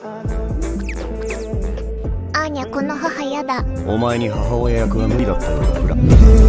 アーニャこの母やだ。お前に母親役は無理だったのかフラ。